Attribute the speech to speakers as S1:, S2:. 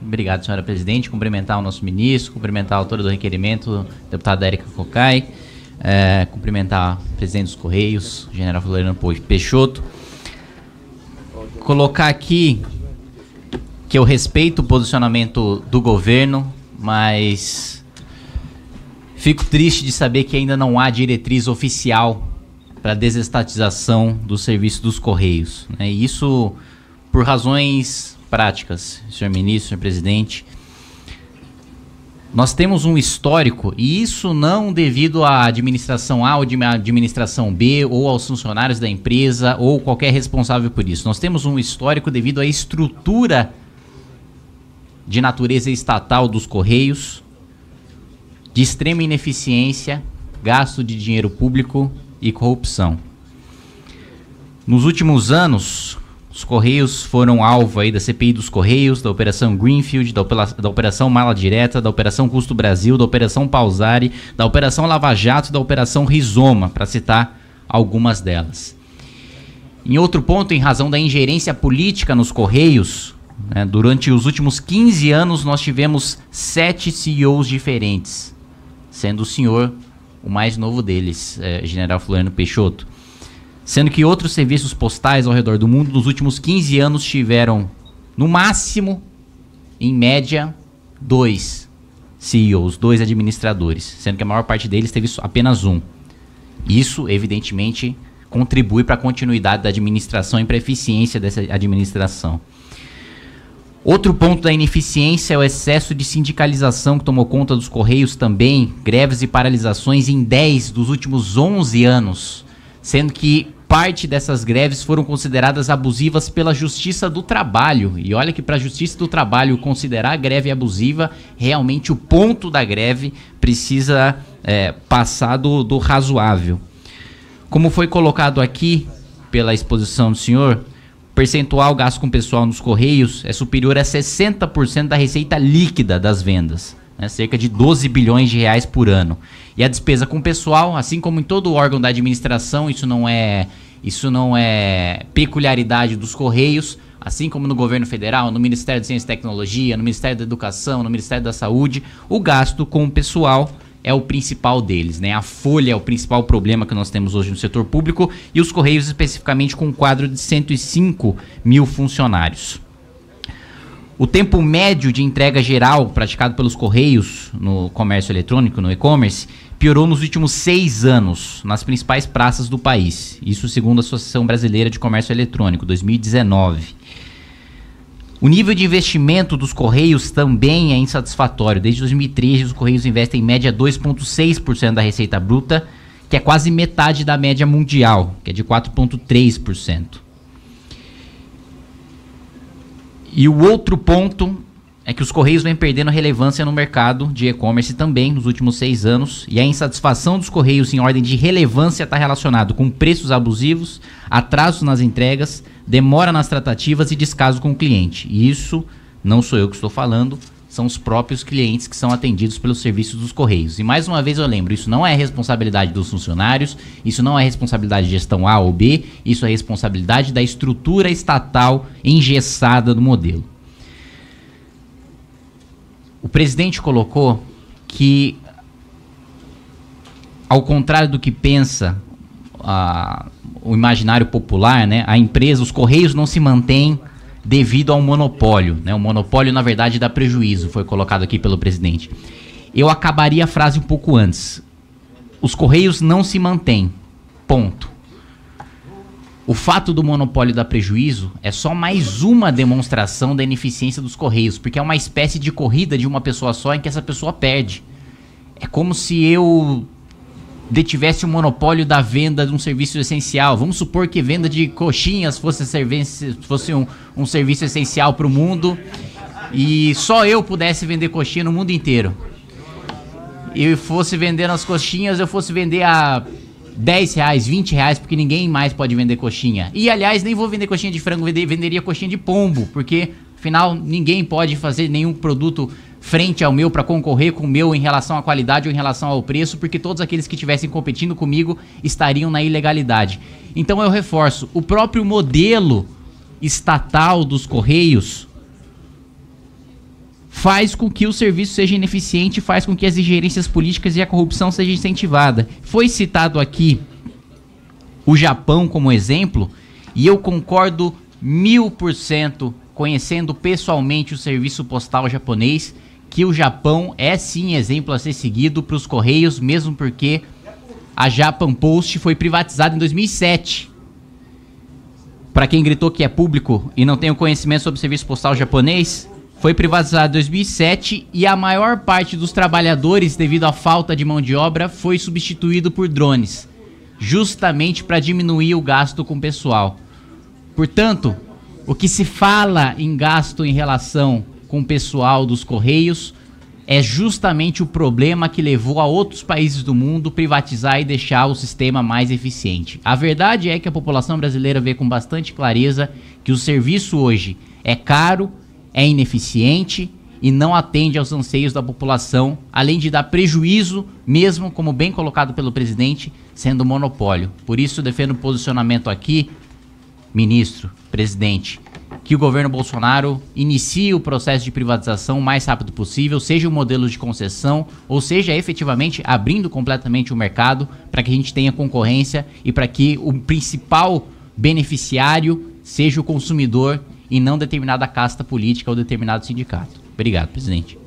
S1: Obrigado, senhora presidente. Cumprimentar o nosso ministro, cumprimentar a autora do requerimento, deputada Érica Cocai, é, cumprimentar o presidente dos Correios, general Floriano Peixoto. Colocar aqui que eu respeito o posicionamento do governo, mas fico triste de saber que ainda não há diretriz oficial para desestatização do serviço dos Correios. Né? Isso por razões práticas, senhor ministro, senhor presidente. Nós temos um histórico, e isso não devido à administração A ou à administração B, ou aos funcionários da empresa, ou qualquer responsável por isso. Nós temos um histórico devido à estrutura de natureza estatal dos Correios, de extrema ineficiência, gasto de dinheiro público e corrupção. Nos últimos anos, os Correios foram alvo aí da CPI dos Correios, da Operação Greenfield, da, opera da Operação Mala Direta, da Operação Custo Brasil, da Operação Pausari, da Operação Lava Jato e da Operação Rizoma, para citar algumas delas. Em outro ponto, em razão da ingerência política nos Correios, né? Durante os últimos 15 anos, nós tivemos sete CEOs diferentes, sendo o senhor o mais novo deles, é, General Floriano Peixoto. Sendo que outros serviços postais ao redor do mundo nos últimos 15 anos tiveram, no máximo, em média, dois CEOs, dois administradores, sendo que a maior parte deles teve apenas um. Isso, evidentemente, contribui para a continuidade da administração e para a eficiência dessa administração. Outro ponto da ineficiência é o excesso de sindicalização que tomou conta dos Correios também, greves e paralisações em 10 dos últimos 11 anos, sendo que parte dessas greves foram consideradas abusivas pela Justiça do Trabalho. E olha que para a Justiça do Trabalho considerar a greve abusiva, realmente o ponto da greve precisa é, passar do, do razoável. Como foi colocado aqui pela exposição do senhor, percentual gasto com pessoal nos Correios é superior a 60% da receita líquida das vendas, né, cerca de 12 bilhões de reais por ano. E a despesa com pessoal, assim como em todo órgão da administração, isso não é, isso não é peculiaridade dos Correios, assim como no governo federal, no Ministério de Ciência e Tecnologia, no Ministério da Educação, no Ministério da Saúde, o gasto com o pessoal é o principal deles, né? A folha é o principal problema que nós temos hoje no setor público e os Correios especificamente com um quadro de 105 mil funcionários. O tempo médio de entrega geral praticado pelos Correios no comércio eletrônico, no e-commerce, piorou nos últimos seis anos nas principais praças do país. Isso segundo a Associação Brasileira de Comércio Eletrônico, 2019. O nível de investimento dos Correios também é insatisfatório. Desde 2013, os Correios investem em média 2,6% da receita bruta, que é quase metade da média mundial, que é de 4,3%. E o outro ponto é que os Correios vêm perdendo relevância no mercado de e-commerce também nos últimos seis anos, e a insatisfação dos Correios em ordem de relevância está relacionado com preços abusivos, atrasos nas entregas, demora nas tratativas e descaso com o cliente. E isso não sou eu que estou falando, são os próprios clientes que são atendidos pelos serviços dos Correios. E mais uma vez eu lembro, isso não é responsabilidade dos funcionários, isso não é responsabilidade de gestão A ou B, isso é responsabilidade da estrutura estatal engessada do modelo. O presidente colocou que, ao contrário do que pensa a, o imaginário popular, né, a empresa, os Correios não se mantêm devido a um monopólio. Né? O monopólio, na verdade, dá prejuízo, foi colocado aqui pelo presidente. Eu acabaria a frase um pouco antes. Os Correios não se mantêm. Ponto. O fato do monopólio dar prejuízo é só mais uma demonstração da ineficiência dos Correios, porque é uma espécie de corrida de uma pessoa só em que essa pessoa perde. É como se eu detivesse o monopólio da venda de um serviço essencial. Vamos supor que venda de coxinhas fosse, fosse um, um serviço essencial para o mundo e só eu pudesse vender coxinha no mundo inteiro. E fosse vender as coxinhas, eu fosse vender a 10 reais, 20 reais, porque ninguém mais pode vender coxinha. E aliás, nem vou vender coxinha de frango, venderia coxinha de pombo, porque afinal ninguém pode fazer nenhum produto frente ao meu para concorrer com o meu em relação à qualidade ou em relação ao preço, porque todos aqueles que estivessem competindo comigo estariam na ilegalidade. Então eu reforço, o próprio modelo estatal dos Correios faz com que o serviço seja ineficiente, faz com que as ingerências políticas e a corrupção sejam incentivadas. Foi citado aqui o Japão como exemplo, e eu concordo mil por cento, conhecendo pessoalmente o serviço postal japonês, que o Japão é sim exemplo a ser seguido para os Correios, mesmo porque a Japan Post foi privatizada em 2007. Para quem gritou que é público e não tem o conhecimento sobre o serviço postal japonês, foi privatizado em 2007 e a maior parte dos trabalhadores, devido à falta de mão de obra, foi substituído por drones, justamente para diminuir o gasto com o pessoal. Portanto, o que se fala em gasto em relação com o pessoal dos Correios é justamente o problema que levou a outros países do mundo privatizar e deixar o sistema mais eficiente. A verdade é que a população brasileira vê com bastante clareza que o serviço hoje é caro, é ineficiente e não atende aos anseios da população, além de dar prejuízo, mesmo como bem colocado pelo presidente, sendo monopólio. Por isso defendo o posicionamento aqui, ministro, presidente, que o governo Bolsonaro inicie o processo de privatização o mais rápido possível, seja um modelo de concessão, ou seja, efetivamente abrindo completamente o mercado para que a gente tenha concorrência e para que o principal beneficiário seja o consumidor e não determinada casta política ou determinado sindicato. Obrigado, presidente.